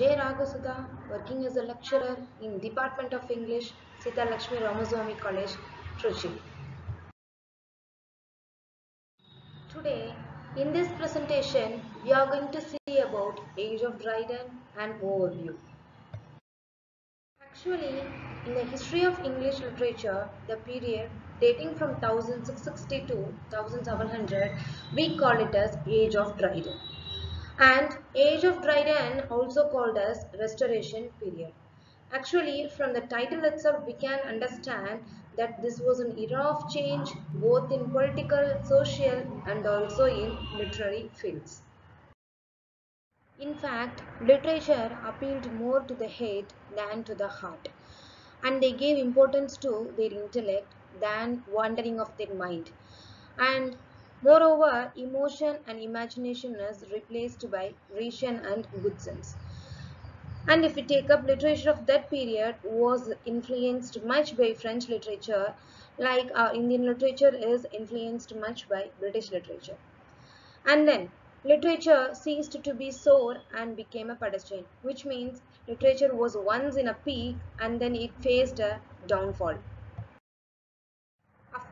J. Ragasudha, working as a lecturer in Department of English, Seethalakshmi Ramaswami College, Trichy. Today, in this presentation, we are going to see about Age of Dryden and overview. Actually, in the history of English literature, the period dating from 1660 to 1700, we call it as Age of Dryden. And Age of Dryden also called as Restoration period. Actually, from the title itself, we can understand that this was an era of change both in political, social and also in literary fields. In fact, literature appealed more to the head than to the heart, and they gave importance to their intellect than wandering of their mind. And moreover, emotion and imagination is replaced by reason and good sense. And if we take up literature of that period was influenced much by French literature like our Indian literature is influenced much by British literature. And then literature ceased to be soar and became a pedestrian which means literature was once in a peak and then it faced a downfall.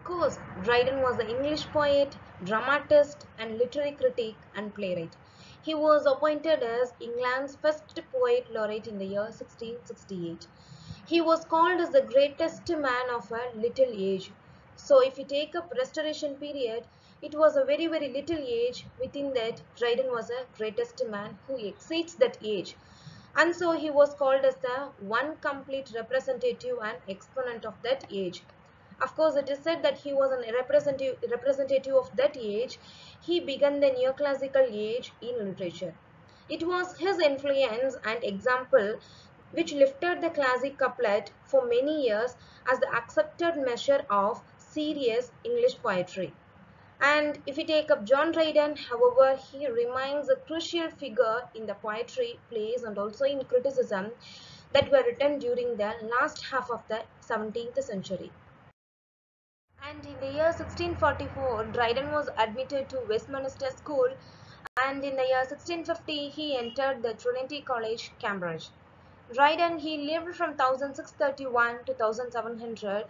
Course, Dryden was an English poet, dramatist and literary critic and playwright. He was appointed as England's first poet laureate in the year 1668. He was called as the greatest man of a little age. So if we take up restoration period, it was a very very little age. Within that, Dryden was a greatest man who exceeds that age. And so he was called as the one complete representative and exponent of that age. Of course, it is said that he was a representative, representative of that age. He began the neoclassical age in literature. It was his influence and example which lifted the classic couplet for many years as the accepted measure of serious English poetry. And if we take up John Dryden, however, he remains a crucial figure in the poetry, plays and also in criticism that were written during the last half of the 17th century. And in the year 1644, Dryden was admitted to Westminster School and in the year 1650, he entered the Trinity College, Cambridge. Dryden, he lived from 1631 to 1700.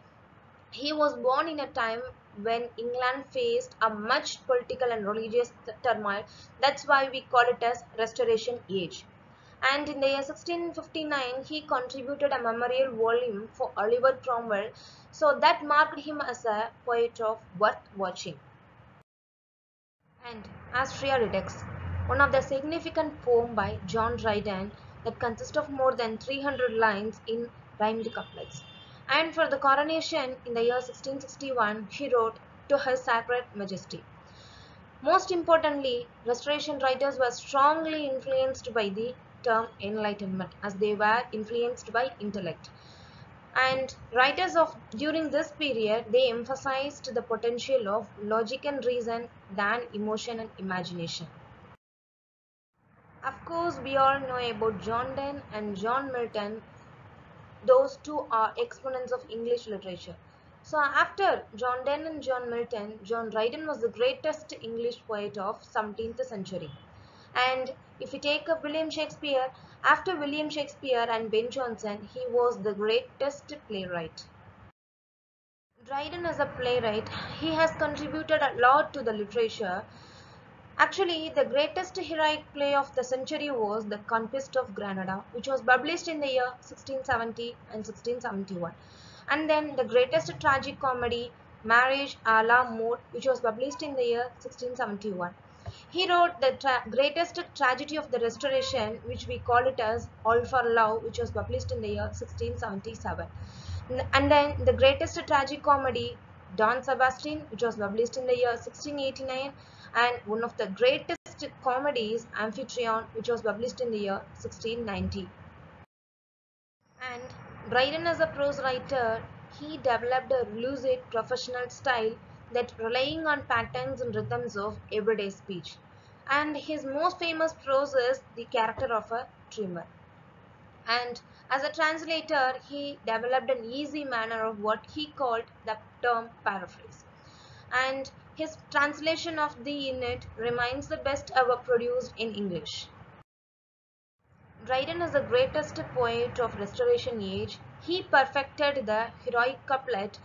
He was born in a time when England faced a much political and religious turmoil. That's why we call it as Restoration Age. And in the year 1659, he contributed a memorial volume for Oliver Cromwell. So that marked him as a poet of worth watching. And Astraea Redux, one of the significant poem by John Dryden that consists of more than 300 lines in rhymed couplets. And for the coronation in the year 1661, he wrote to her sacred majesty. Most importantly, restoration writers were strongly influenced by the term enlightenment as they were influenced by intellect. And writers of during this period, they emphasized the potential of logic and reason than emotion and imagination. Of course, we all know about John Donne and John Milton. Those two are exponents of English literature. So after John Donne and John Milton, John Dryden was the greatest English poet of 17th century. And if you take up William Shakespeare, after William Shakespeare and Ben Jonson, he was the greatest playwright. Dryden as a playwright, he has contributed a lot to the literature. Actually, the greatest heroic play of the century was The Conquest of Granada, which was published in the year 1670 and 1671. And then the greatest tragic comedy, Marriage a la Mode, which was published in the year 1671. He wrote the tra greatest tragedy of the Restoration, which we call it as All for Love, which was published in the year 1677. And then the greatest tragic comedy, Don Sebastian, which was published in the year 1689. And one of the greatest comedies, Amphitryon, which was published in the year 1690. And Dryden as a prose writer, he developed a lucid professional style that relying on patterns and rhythms of everyday speech. And his most famous prose is the character of a dreamer. And as a translator, he developed an easy manner of what he called the term paraphrase. And his translation of the Aeneid remains the best ever produced in English. Dryden is the greatest poet of Restoration age. He perfected the heroic couplet,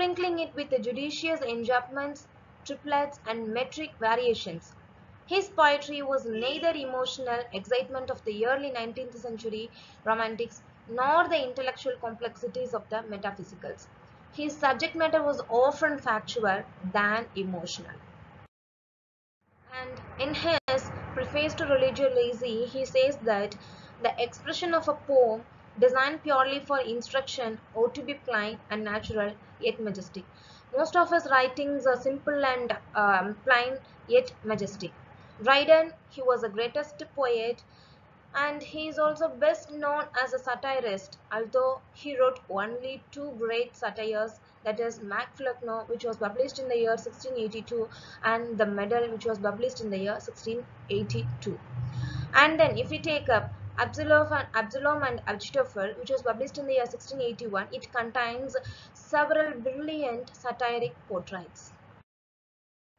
sprinkling it with judicious enjambments, triplets, and metric variations. His poetry was neither emotional excitement of the early 19th century romantics nor the intellectual complexities of the metaphysicals. His subject matter was often factual than emotional. And in his preface to Religio Laici, he says that the expression of a poem designed purely for instruction ought to be plain and natural yet majestic. Most of his writings are simple and um, plain yet majestic. Dryden, he was the greatest poet and he is also best known as a satirist although he wrote only two great satires that is Mac Flecknoe which was published in the year 1682 and The Medal which was published in the year 1682 and then if we take up Absalom and, Achitophel which was published in the year 1681 it contains several brilliant satiric portraits.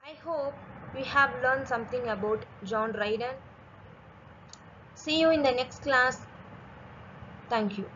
I hope we have learned something about John Dryden See you in the next class. Thank you.